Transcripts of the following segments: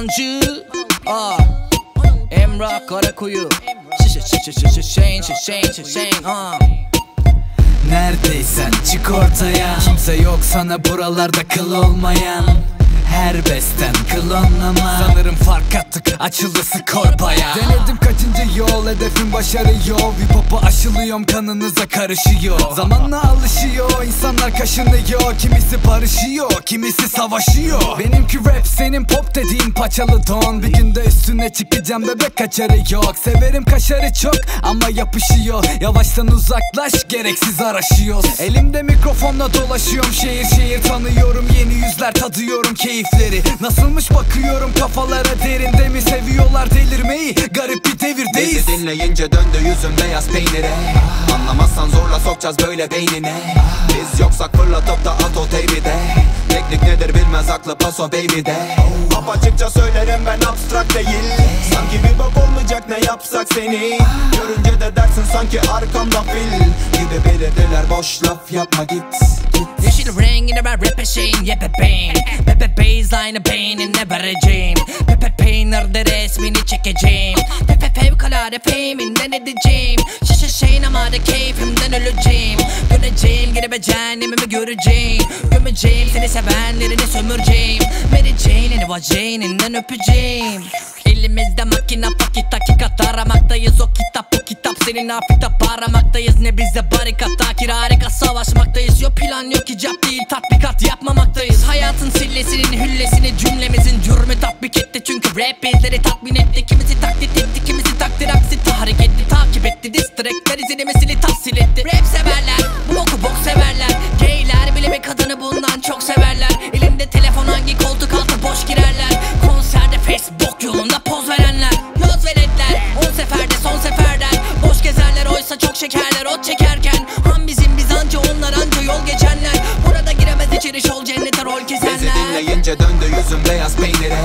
Yalancı ah. Emrah Karakuyu. Neredeysen çık ortaya Kimse yok sana buralarda kıl olmayan her besten klonlama Sanırım fark attık açıldı skor baya. Denedim kaçıncı yol hedefim başarı yol Bir popa aşılıyorum kanınıza karışıyor. Zamanla alışıyor insanlar kaşınıyor. Kimisi barışıyor kimisi savaşıyor. Benimki rap senin pop dediğin paçalı don Bir günde üstüne çıkacağım bebek kaçarı yok. Severim kaşarı çok ama yapışıyor. Yavaştan uzaklaş gereksiz araşıyor. Elimde mikrofonla dolaşıyorum şehir şehir tanıyorum. Yeni yüzler tadıyorum keyifleri. Nasılmış bakıyorum kafalara derinde mi? Seviyorlar delirmeyi Garip bir devirdeyiz. Bizi dinleyince döndü yüzüm beyaz peynire. Anlamazsan zorla sokacağız böyle beynine Biz yoksak fırlatıp da at o teybi de Teknik nedir bilmez aklı paso baby de Apaçıkça söylerim ben abstrak değil. Sanki bir bak olmayacak ne yapsak seni? Görünce de dersin sanki arkamda fil. Gibi belirdiler boş laf yapma git git. Yeşil rengine ben rap eşeğin ye bebeğim Pepe baseline beynine vereceğim Pepe peynirde resmini çekeceğim Pepe fevkalade faminden edeceğim Şişe şeyin ama da keyfimden öleceğim Döneceğim geri ve cehennimimi göreceğim Gömeceğim seni sevenlerini sömüreceğim Mary Jane'ini vajayninden öpeceğim Elimizde makina fakit hakikat aramaktayız o kitap bu kitap senin hafif aramaktayız ne bize barikat takir harika savaşmaktayız Yok plan yok icap değil tatbikat yapmamaktayız Hayatın sillesinin hüllesini cümlemizin cürmü tatbik etti. Çünkü rap bizleri tatmin etti. Kimisi taklit etti kimisi takdir aksi. Tahrik etti Takip etti. Diss trackler izlemesini tahsil etti. Rap severler dinleyince döndü yüzüm beyaz peynire.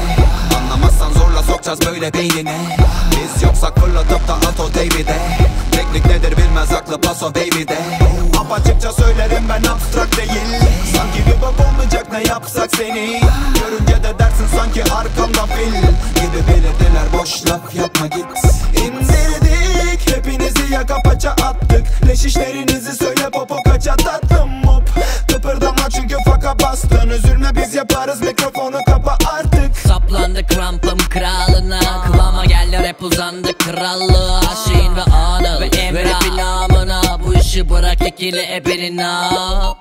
Anlamazsan zorla sokacağız böyle beynine. Biz yoksak fırlatıp da at o baby de Teknik nedir bilmez aklı paso baby de Apaçıkça söylerim ben abstrak değil. Sanki bir bak olmayacak ne yapsak seni. Görünce de dersin sanki arkamda fil. Gibi belirdiler boş laf yapma git. İndirdik hepinizi yaka paça attık. Leş işlerinizi Şeyin ve anı